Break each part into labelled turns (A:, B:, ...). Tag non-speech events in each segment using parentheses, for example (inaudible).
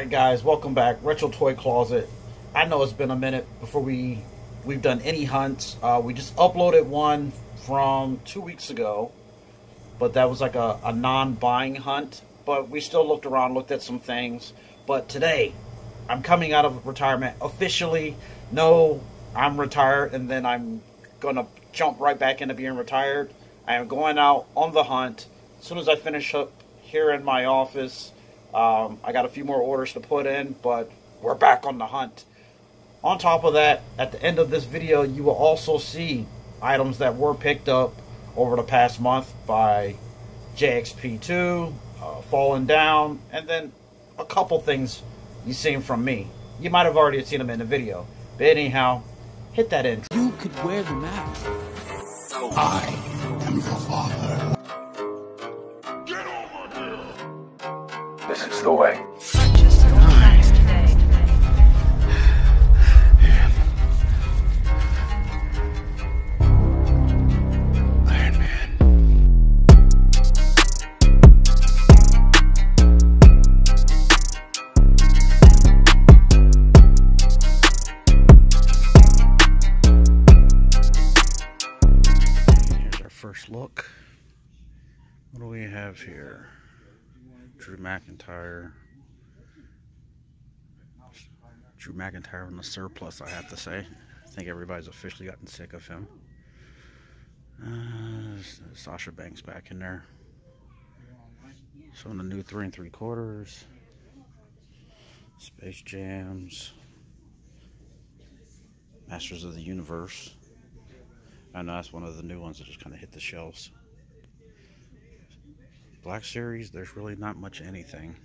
A: right, guys, welcome back. Retro Toy Closet. I know it's been a minute before we we've done any hunts. Uh, we just uploaded one from two weeks ago, but that was like a, a non-buying hunt. But we still looked around, looked at some things. But today, I'm coming out of retirement officially. No, I'm retired, and then I'm gonna jump right back into being retired. I am going out on the hunt as soon as I finish up here in my office. Um, I got a few more orders to put in, but we're back on the hunt. On top of that, at the end of this video, you will also see items that were picked up over the past month by JXP2, uh, Fallen Down, and then a couple things you've seen from me. You might have already seen them in the video. But anyhow, hit that intro.
B: You could wear the mask.
C: So I am your father. Is the way.
A: Look. What do we have here? Drew McIntyre. Drew McIntyre on the surplus, I have to say. I think everybody's officially gotten sick of him. Uh, Sasha Banks back in there. Of the new three and three quarters. Space Jams. Masters of the Universe. I know that's one of the new ones that just kind of hit the shelves. Black Series, there's really not much anything.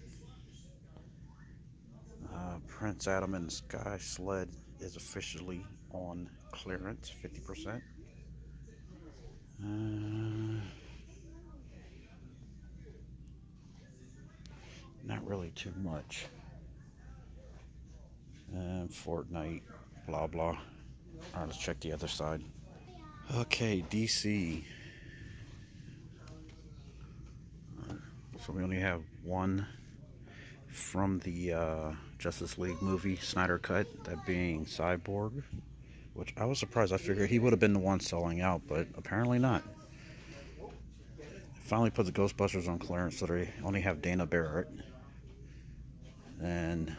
A: Uh, Prince Adam and Sky Sled is officially on clearance, 50%. Uh, not really too much. And Fortnite, blah blah. Alright, let's check the other side. Okay, DC. So we only have one from the uh, Justice League movie Snyder Cut, that being Cyborg, which I was surprised. I figured he would have been the one selling out, but apparently not. Finally put the Ghostbusters on clearance, so they only have Dana Barrett and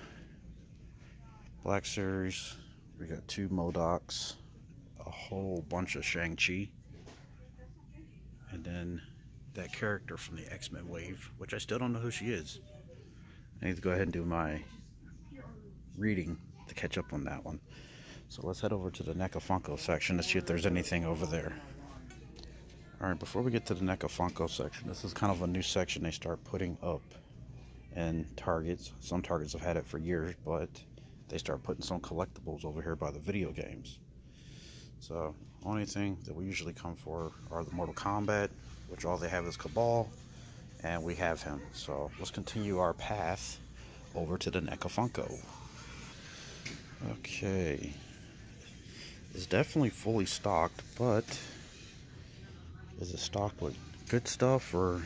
A: Black Series. We got two MODOKs, a whole bunch of Shang Chi, and then that character from the X Men wave, which I still don't know who she is. I need to go ahead and do my reading to catch up on that one. So let's head over to the NECA Funko section to see if there's anything over there. Alright, before we get to the NECA Funko section, this is kind of a new section they start putting up in Targets. Some Targets have had it for years, but they start putting some collectibles over here by the video games. So, only thing that we usually come for are the Mortal Kombat, which all they have is Kabal, and we have him. So let's continue our path over to the NECA Funko. Okay. It's definitely fully stocked, but is it stocked with good stuff or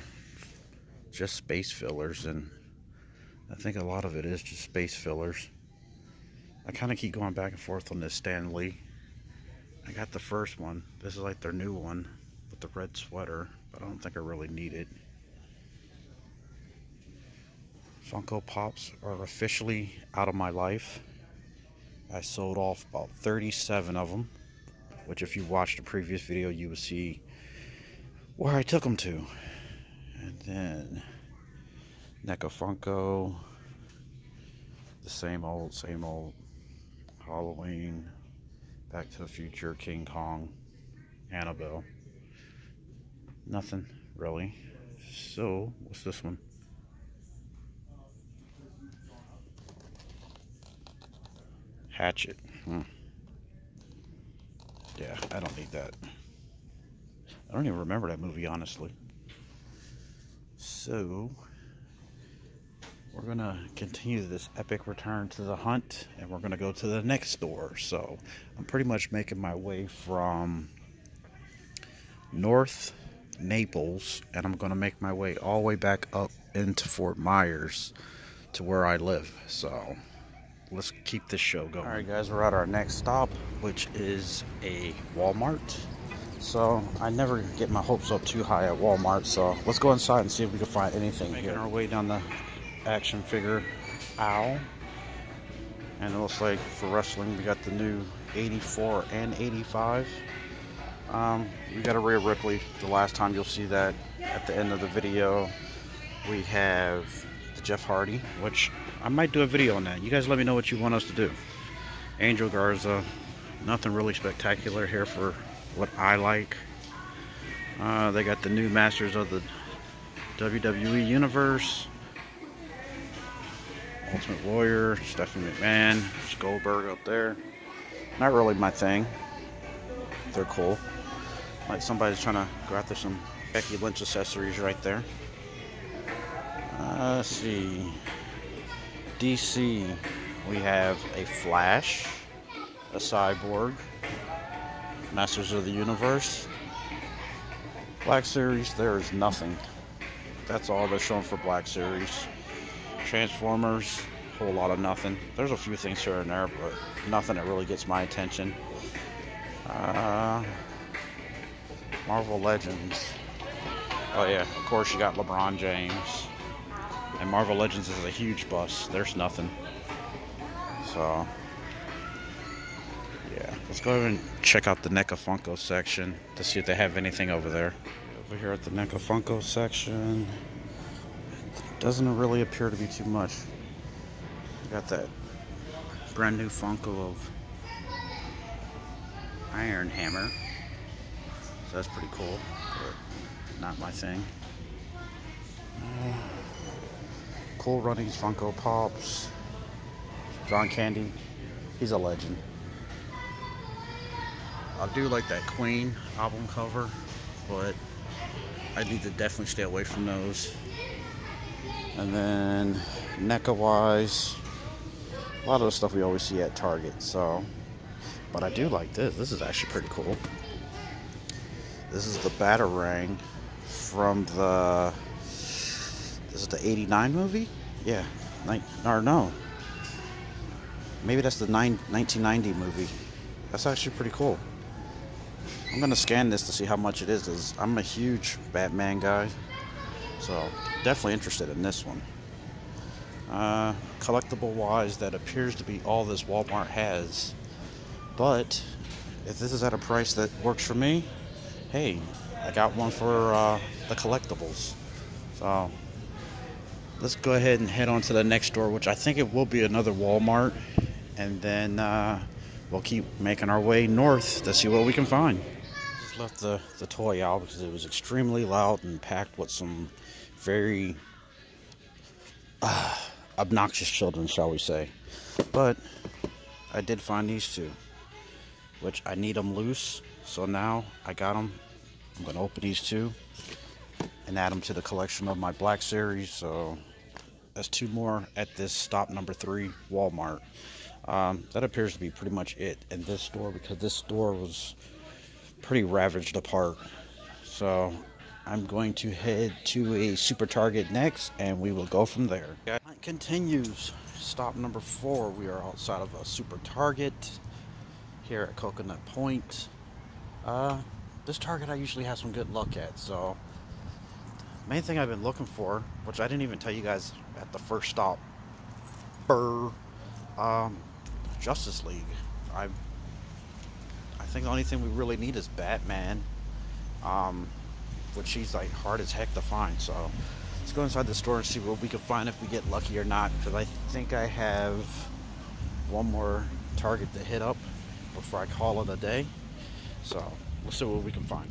A: just space fillers? And I think a lot of it is just space fillers. I kind of keep going back and forth on this Stan Lee. I got the first one. This is like their new one with the red sweater, I don't think I really need it. Funko Pops are officially out of my life. I sold off about 37 of them, which if you watched the previous video, you would see where I took them to. And then NECA Funko, the same old, same old Halloween, Back to the Future, King Kong, Annabelle. Nothing really. So, what's this one? Hatchet. Hmm. Yeah, I don't need that. I don't even remember that movie, honestly. So, we're gonna continue this epic return to the hunt and we're gonna go to the next store so i'm pretty much making my way from north naples and i'm gonna make my way all the way back up into fort myers to where I live. So let's keep this show going. All right, guys, we're at our next stop, which is a Walmart. So I never get my hopes up too high at Walmart. So let's go inside and see if we can find anything. Making here. our way down the action figure aisle. And it looks like for wrestling, we got the new 84 and 85. Um, we got a Rhea Ripley. The last time you'll see that at the end of the video. We have the Jeff Hardy, which I might do a video on that. You guys let me know what you want us to do. Angel Garza. Nothing really spectacular here for what I like. Uh, they got the new Masters of the WWE Universe. Ultimate Warrior, Stephanie McMahon, Goldberg up there. Not really my thing. They're cool. Like somebody's trying to go after some Becky Lynch accessories right there. Uh, let's see. DC, we have a Flash, a Cyborg, Masters of the Universe. Black Series, there is nothing. That's all they're showing for Black Series. Transformers, whole lot of nothing. There's a few things here and there, but nothing that really gets my attention. Uh, Marvel Legends. Oh yeah, of course you got LeBron James. And Marvel Legends is a huge bust. There's nothing. So, yeah. Let's go ahead and check out the NECA Funko section to see if they have anything over there. Over here at the NECA Funko section, it doesn't really appear to be too much. Got that brand new Funko of Iron Hammer. So that's pretty cool, but not my thing. Uh, cool Runnings Funko Pops. John Candy, he's a legend. I do like that Queen album cover, but I need to definitely stay away from those. And then NECA wise, a lot of the stuff we always see at Target, so. But I do like this. This is actually pretty cool. This is the Batarang from the. This is the 89 movie? Yeah. or no. Maybe that's the nine, 1990 movie. That's actually pretty cool. I'm going to scan this to see how much it is because I'm a huge Batman guy. So, definitely interested in this one. Uh, collectible wise, that appears to be all this Walmart has. But if this is at a price that works for me, hey, I got one for uh, the collectibles. So let's go ahead and head on to the next store, which I think it will be another Walmart. And then uh, we'll keep making our way north to see what we can find. Just left the, the toy out because it was extremely loud and packed with some very uh, obnoxious children, shall we say. But I did find these two, which I need them loose. So now I got them. I'm going to open these two and add them to the collection of my Black Series. So that's two more at this stop number three, Walmart. Um, that appears to be pretty much it in this store because this store was pretty ravaged apart. So I'm going to head to a super target next and we will go from there. It continues. Stop number four. We are outside of a super target here at Coconut Point. Uh, this target I usually have some good luck at, so main thing I've been looking for, which I didn't even tell you guys at the first stop, Burr, um, Justice League. I I think the only thing we really need is Batman. Um, which he's like hard as heck to find. So let's go inside the store and see what we can find if we get lucky or not. Because I think I have one more target to hit up before I call it a day. So let's see what we can find.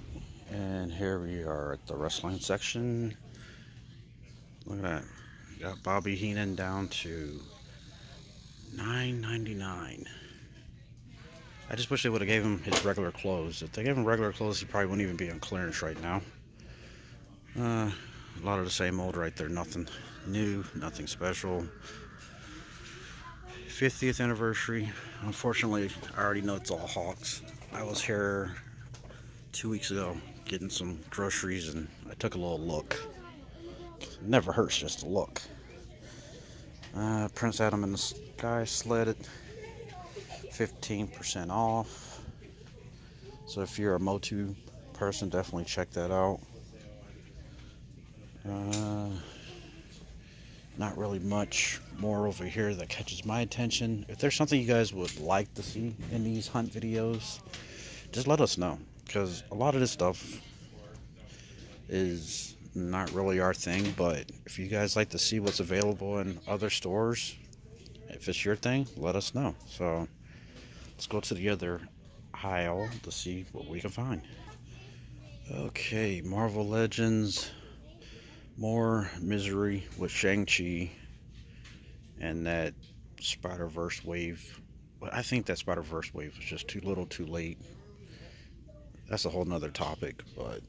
A: And here we are at the wrestling section. Look at that. Got Bobby Heenan down to 9.99. I just wish they would have gave him his regular clothes. If they gave him regular clothes, he probably wouldn't even be on clearance right now. Uh, a lot of the same old right there. Nothing new, nothing special. 50th anniversary. Unfortunately, I already know it's all Hawks. I was here two weeks ago getting some groceries and I took a little look. It never hurts just to look. Uh, Prince Adam and the Sky Sled, 15% off. So if you're a Motu person, definitely check that out. Uh, not really much more over here that catches my attention. If there's something you guys would like to see in these hunt videos, just let us know. Because a lot of this stuff is not really our thing, but if you guys like to see what's available in other stores, if it's your thing, let us know. So let's go to the other aisle to see what we can find. Okay, Marvel Legends more misery with Shang-Chi and that Spider-Verse wave. I think that Spider-Verse wave was just too little too late. That's a whole nother topic, but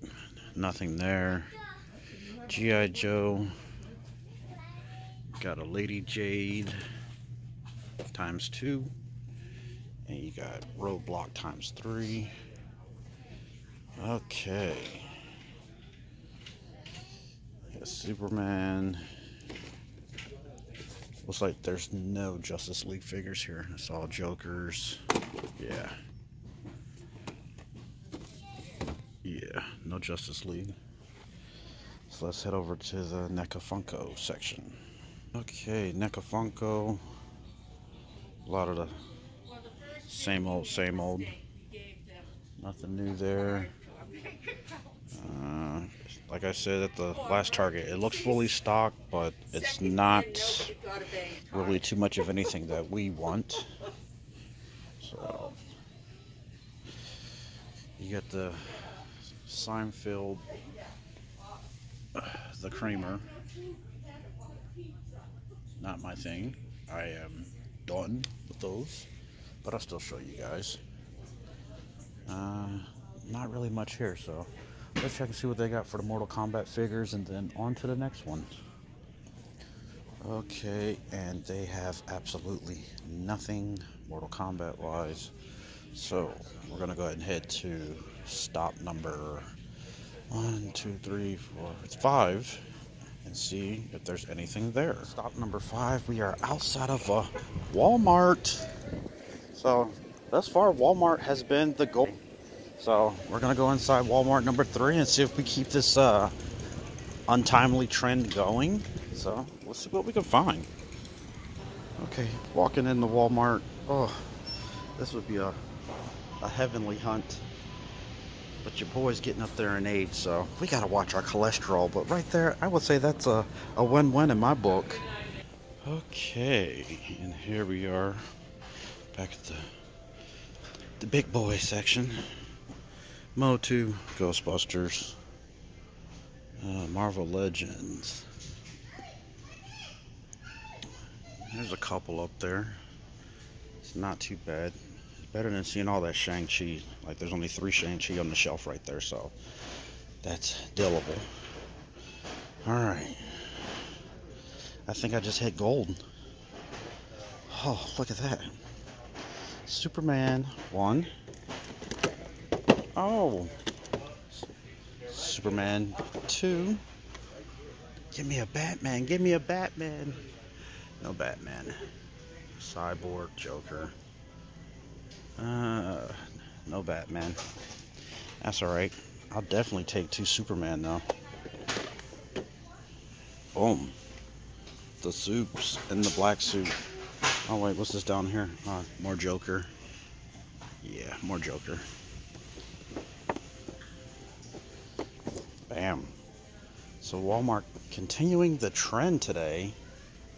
A: nothing there. G.I. Joe. Got a Lady Jaye times two. And you got Roadblock times three. Okay. Superman. Looks like there's no Justice League figures here. It's all Jokers. Yeah. Yeah, no Justice League. So let's head over to the NECA Funko section. Okay, NECA Funko. A lot of the same old, same old. Nothing new there. Like I said at the last Target, it looks fully stocked, but it's not really too much of anything that we want. So, you got the Seinfeld, the Kramer. Not my thing. I am done with those, but I'll still show you guys. Uh, not really much here, so let's check and see what they got for the Mortal Kombat figures and then on to the next one. Okay, and they have absolutely nothing Mortal Kombat wise. So we're gonna go ahead and head to stop number one, two, three, four, five, and see if there's anything there. Stop number five, we are outside of a Walmart. So thus far, Walmart has been the goal. So we're gonna go inside Walmart number three and see if we keep this uh, untimely trend going. So let's see what we can find. Okay, walking in the Walmart. Oh, this would be a, a heavenly hunt. But your boy's getting up there in age, so we gotta watch our cholesterol. But right there, I would say that's a, a win-win in my book. Okay, and here we are back at the the big boy section. Motu, Ghostbusters, uh, Marvel Legends. There's a couple up there. It's not too bad. It's better than seeing all that Shang-Chi. Like, there's only three Shang-Chi on the shelf right there, so that's dealable. Alright. I think I just hit gold. Oh, look at that. Superman, one. Oh. Superman 2. Give me a Batman. Give me a Batman. No Batman. Cyborg, Joker. Uh, no Batman. That's alright. I'll definitely take two Superman though. Boom. The soups and the black suit. Oh wait, what's this down here? Uh, more Joker. Yeah, more Joker. Bam. So Walmart continuing the trend today.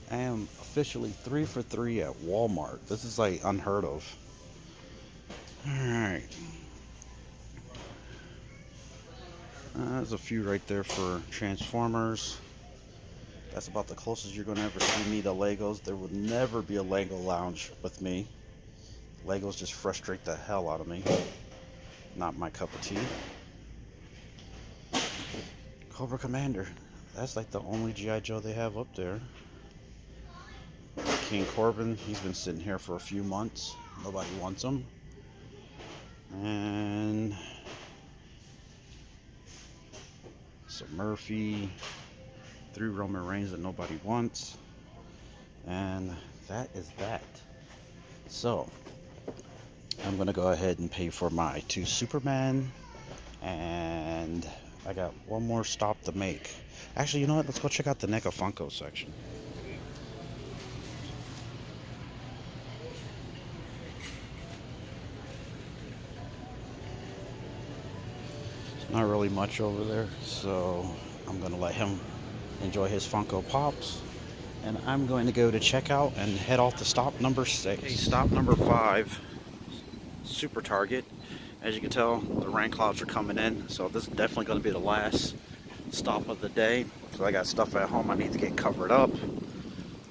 A: I am officially three for three at Walmart. This is like unheard of. Alright. Uh, there's a few right there for Transformers. That's about the closest you're going to ever see me to Legos. There would never be a Lego lounge with me. Legos just frustrate the hell out of me. Not my cup of tea. Cobra Commander. That's like the only G.I. Joe they have up there. King Corbin, he's been sitting here for a few months. Nobody wants him. And some Murphy. Three Roman Reigns that nobody wants. And that is that. So, I'm to go ahead and pay for my two Superman. And I got one more stop to make. Actually, you know what? Let's go check out the NECA Funko section. not really much over there, so I'm going to let him enjoy his Funko Pops. And I'm going to go to checkout and head off to stop number six. Okay, stop number five, Super Target. As you can tell, the rain clouds are coming in, so this is definitely going to be the last stop of the day. So I got stuff at home I need to get covered up.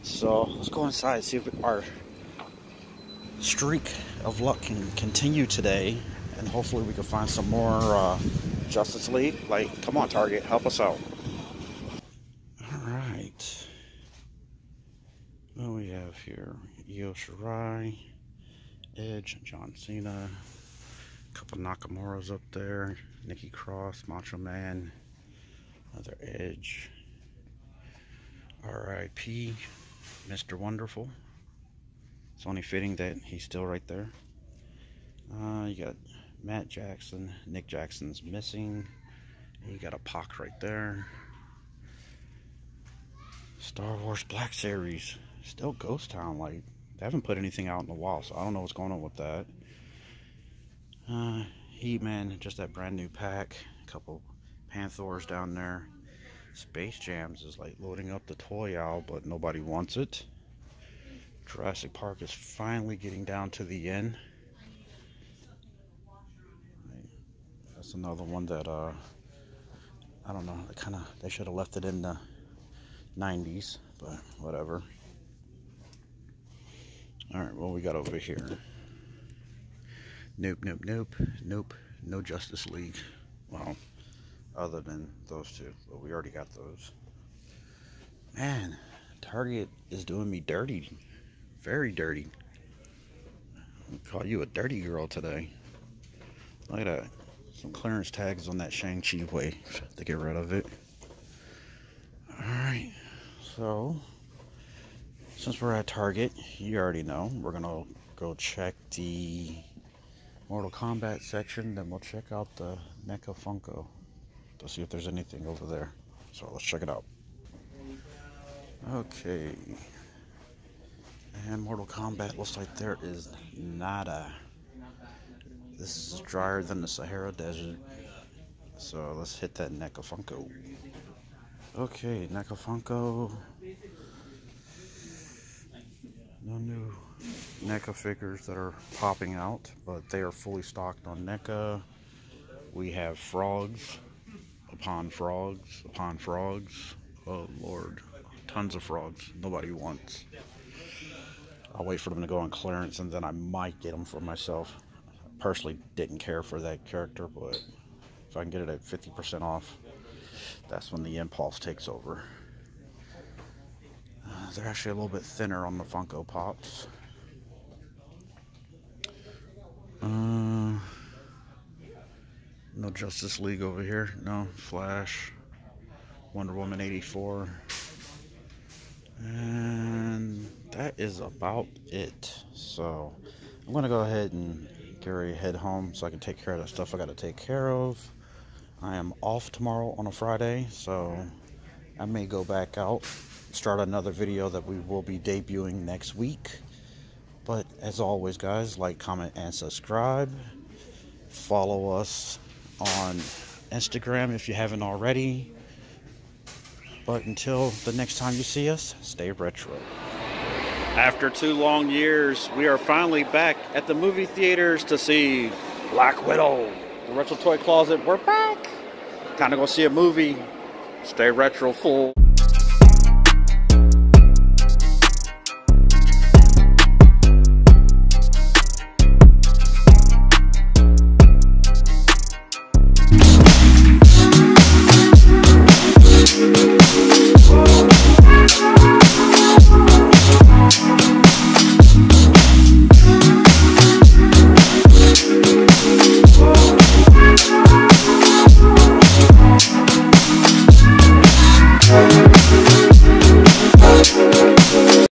A: So let's go inside and see if our streak of luck can continue today. And hopefully we can find some more uh, Justice League. Like, come on, Target, help us out. All right. What do we have here? Io Shirai, Edge, John Cena, a couple Nakamura's up there, Nikki Cross, Macho Man, another Edge, R.I.P. Mr. Wonderful. It's only fitting that he's still right there. Uh, you got Matt Jackson. Nick Jackson's missing. You got a Pac right there. Star Wars Black Series. Still Ghost Town. Like, they haven't put anything out in a while, so I don't know what's going on with that. Uh, He-Man, just that brand new pack. A couple Panthers down there. Space Jams is like loading up the toy aisle, but nobody wants it. Jurassic Park is finally getting down to the end. That's another one that uh, I don't know. They kind of they should have left it in the 90s, but whatever. All right, what we got over here? Nope, nope, nope, nope. No Justice League. Well, other than those two, but we already got those. Man, Target is doing me dirty, very dirty. I'll call you a dirty girl today. Look at that some clearance tags on that Shang-Chi wave (laughs) to get rid of it. Alright, so since we're at Target, you already know, we're going to go check the Mortal Kombat section, then we'll check out the NECA Funko to see if there's anything over there. So let's check it out. Okay. And Mortal Kombat looks like there is nada. This is drier than the Sahara Desert. So let's hit that NECA Funko. Okay, NECA Funko. No new NECA figures that are popping out, but they are fully stocked on NECA. We have frogs upon frogs upon frogs. Oh lord, tons of frogs. Nobody wants. I'll wait for them to go on clearance and then I might get them for myself I personally didn't care for that character, but if I can get it at 50% off, that's when the impulse takes over. Uh, they're actually a little bit thinner on the Funko Pops. Uh, no Justice League over here. No Flash. Wonder Woman 84. And that is about it. So I'm going to go ahead and ready head home so I can take care of the stuff I got to take care of. I am off tomorrow on a Friday, so I may go back out, start another video that we will be debuting next week. But as always, guys, like, comment, and subscribe. Follow us on Instagram if you haven't already. But until the next time you see us, stay retro. After two long years, we are finally back at the movie theaters to see Black Widow. The Retro Toy Closet, we're back. Kind of go see a movie. Stay retro full.